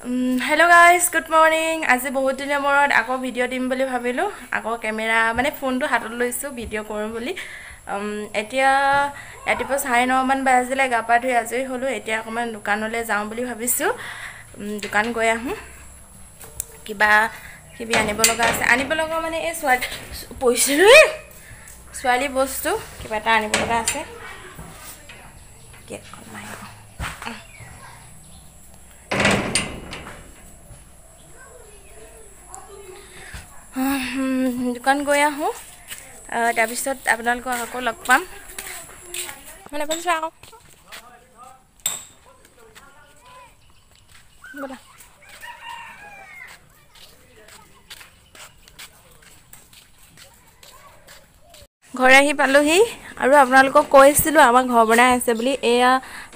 Hello guys good morning আজি বহুত দিনৰ মূৰত আকৌ ভিডিঅ' দিম বুলি ভাবিলোঁ। আকৌ কেমেৰা মানে ফোনটো হাতত লৈছোঁ ভিডিঅ' কৰোঁ বুলি। এতিয়া ৰাতিপুৱা চাৰে নমান বাজিলে গা পা ধুই আজৰি হ'লোঁ। এতিয়া অকণমান দোকানলৈ যাওঁ বুলি ভাবিছোঁ। দোকান গৈ আহোঁ। কিবা কিবি আনিব লগা আছে। আনিব লগা মানে এই ছোৱালী পইছিলোঁ ছোৱালী বস্তু কিবা এটা আনিব লগা আছে। দোকান গৈ আহোঁ। তাৰপিছত আপোনালোকক আকৌ লগ পাম। মানে আকৌ ঘৰ আহি পালোহি আৰু আপোনালোকক কৈছিলোঁ আমাৰ ঘৰ বনাই আছে বুলি। এয়া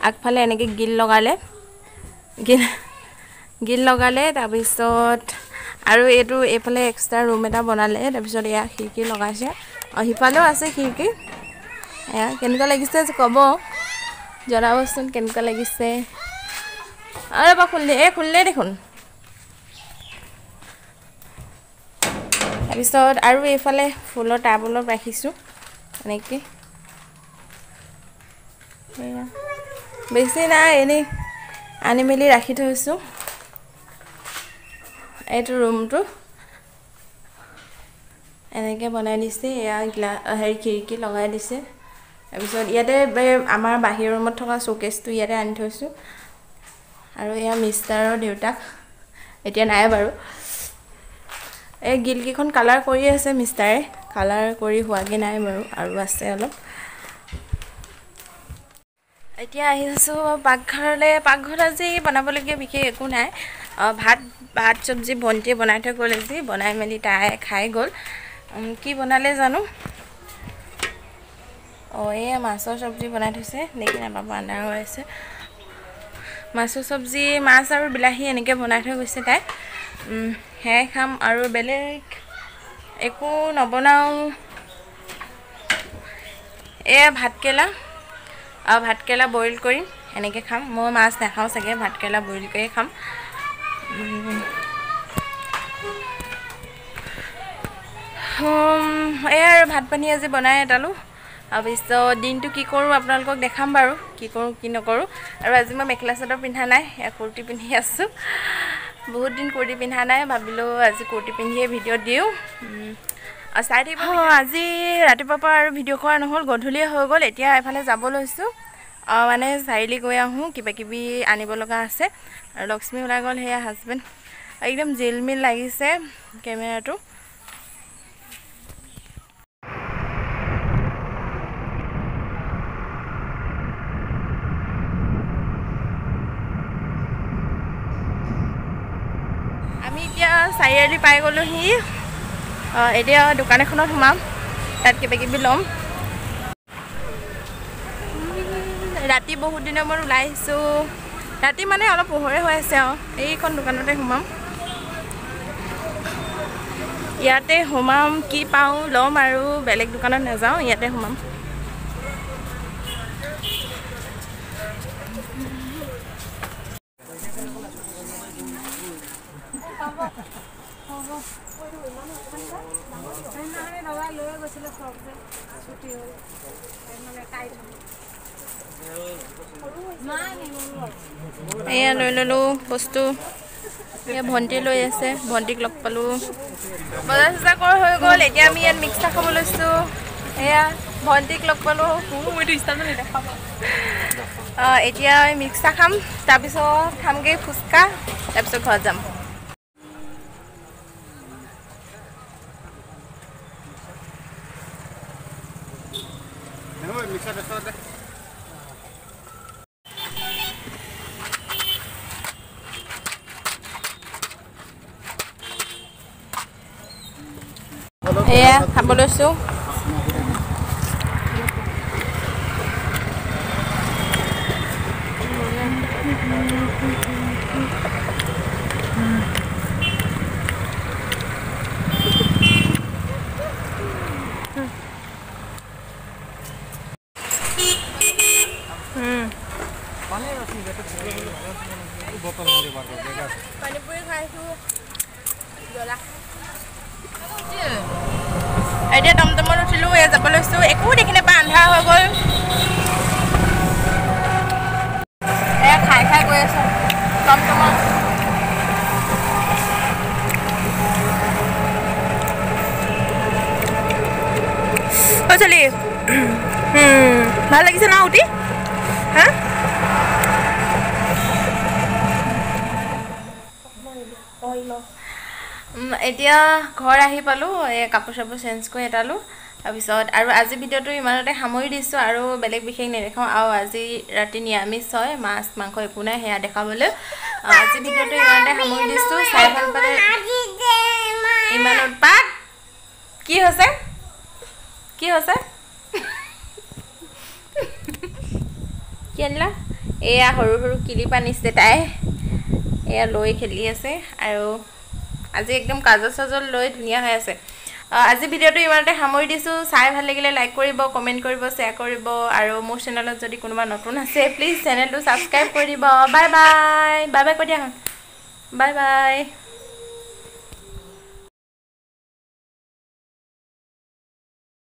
আগফালে এনেকৈ গিল লগালে। গিল গিল লগালে তাৰপিছত আৰু এইটো এইফালে এক্সট্ৰা ৰুম এটা বনালে তাৰপিছত এয়া খিৰিকী লগাইছে। অঁ সিফালেও আছে খিৰিকী। এয়া কেনেকুৱা লাগিছে ক'ব? জনাবচোন কেনেকুৱা লাগিছে। আৰু এবাৰ খুলিলে এই খুলিলেই দেখোন। তাৰপিছত আৰু এইফালে ফুলৰ টাব অলপ ৰাখিছোঁ এনেকৈ। বেছি নাই এনেই আনি মেলি ৰাখি থৈছোঁ। এইটো ৰুমটো এনেকৈ বনাই দিছে এয়া গ্লা হেৰি খিৰিকী লগাই দিছে। তাৰপিছত ইয়াতে আমাৰ বাহিৰ ৰুমত থকা শ্ব'কেছটো ইয়াতে আনি থৈছোঁ। আৰু এয়া মিষ্টাৰৰ দেউতাক। এতিয়া নাই বাৰু। এই গিলকেইখন কালাৰ কৰি আছে মিষ্টাৰে। কালাৰ কৰি হোৱাগৈ নাই বাৰু আৰু আছে অলপ। এতিয়া আহি আছোঁ পাকঘৰলৈ। পাকঘৰত আজি বনাবলগীয়া বিশেষ একো নাই। ভাত ভাত চব্জি ভণ্টিয়ে বনাই থৈ গ'ল আজি। বনাই মেলি তাই খাই গ'ল। কি বনালে জানো? অঁ এয়া মাছৰ চব্জি বনাই থৈছে। দেখি নাপাব আন্ধাৰ হৈ আছে। মাছৰ চব্জি মাছ আৰু বিলাহী এনেকৈ বনাই থৈ গৈছে তাই। সেয়াই খাম আৰু বেলেগ একো নবনাওঁ। এয়া ভাতকেৰেলা। আৰু ভাতকেৰেলা বইল কৰিম এনেকৈ খাম। মই মাছ নাখাওঁ চাগে ভাতকেৰেলা বইল কৰিয়ে খাম। উম, উম, এয়া আৰু ভাত পানী আজি বনাই এটালোঁ তাৰপিছত দিনটো কি কৰোঁ আপোনালোকক দেখাম বাৰু কি কৰোঁ কি নকৰোঁ। আৰু আজি মই মেখেলা চাদৰ পিন্ধা নাই কুৰ্তি পিন্ধি আছোঁ। বহুত দিন কুৰ্তি পিন্ধা নাই ভাবিলোঁ আজি কুৰ্তি পিন্ধিয়ে ভিডিঅ' দিওঁ। চাই থাকিব অঁ, আজি ৰাতিপুৱাৰ পৰা আৰু ভিডিঅ' কৰা নহ'ল গধূলিয়ে হৈ গ'ল এতিয়া এফালে যাব লৈছোঁ। মানে চাৰিআলি গৈ আহোঁ কিবা কিবি আনিব লগা আছে। আৰু লক্ষ্মী ওলাই গ'ল সেয়া হাজবেণ্ড একদম জিলমিল লাগিছে কেমেৰাটো। আমি এতিয়া চাৰিআলি পাই গ'লোহি। এতিয়া দোকান এখনত সোমাম তাত কিবা কিবি ল'ম ৰাতি বহুত দিনৰ মূৰত ওলাই আহিছোঁ। ৰাতি মানে অলপ পোহৰে হৈ আছে আৰু এইখন দোকানতে সোমাম। ইয়াতে সোমাম কি পাওঁ ল'ম আৰু বেলেগ দোকানত নাযাওঁ ইয়াতে সোমাম। এয়া লৈ ল'লোঁ বস্তু এয়া ভণ্টি লৈ আছে ভণ্টিক লগ পালোঁ বজাৰ চজাৰ কৰা হৈ গ'ল এতিয়া আমি ইয়াত মিক্সা খাব লৈছোঁ এয়া ভণ্টিক লগ পালোঁ অঁ, এতিয়া আমি মিক্সা খাম তাৰপিছত খামগৈ ফুচকা তাৰপিছত ঘৰত যাম এয়া খাব লৈছোঁ বটল পানীপুৰি খাইছোঁ জ্বলা এতিয়া টমটমত উঠিলোঁ এয়া যাব লৈছোঁ একো দেখি নাপায় আন্ধাৰ হৈ গ'ল এয়া খাই খাই গৈ আছোঁ টমটমত চলি ভাল লাগিছে ন উঠি হা এতিয়া ঘৰ আহি পালোঁ এই কাপোৰ চাপোৰ চেঞ্জ কৰি এটালোঁ। তাৰপিছত আৰু আজি ভিডিঅ'টো ইমানতে সামৰি দিছোঁ আৰু বেলেগ বিশেষ নেদেখাওঁ। আৰু আজি ৰাতি নিৰামিষ হয় মাছ মাংস একো নাই সেয়া দেখাবলৈ আজি ভিডিঅ'টো ইমানতে সামৰি দিছোঁ চাই ভাল পালে ইমান উৎপাত কি হৈছে? কি হৈছে? কি আনিলা? এয়া সৰু সৰু কিলিপ আনিছে তাই। এয়া লৈ খেলি আছে আৰু আজি একদম কাজল চাজল লৈ ধুনীয়া হৈ আছে। আজি ভিডিঅ'টো ইমানতে সামৰি দিছোঁ। চাই ভাল লাগিলে লাইক কৰিব কমেণ্ট কৰিব শ্বেয়াৰ কৰিব আৰু মোৰ চেনেলত যদি কোনোবা নতুন আছে প্লিজ চেনেলটো ছাবস্ক্ৰাইব কৰি দিব। বাই বাই বাই বাই কৈ দিয়া। Bye bye